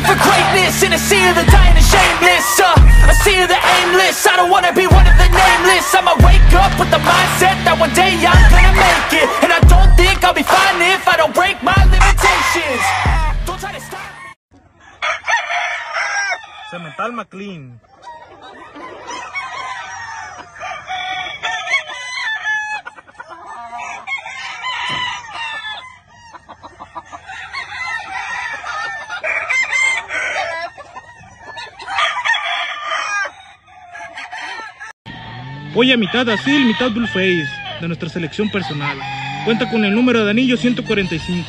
greatness In a sea of the dying and shameless uh, A sea of the aimless. I don't wanna be one of the nameless. I'ma wake up with the mindset That one day I'm gonna make it. And I don't think I'll be fine if I don't break my limitations. Don't try to stop me. Cemental McLean. Oye, mitad Asil, mitad Bullface de nuestra selección personal. Cuenta con el número de anillo 145.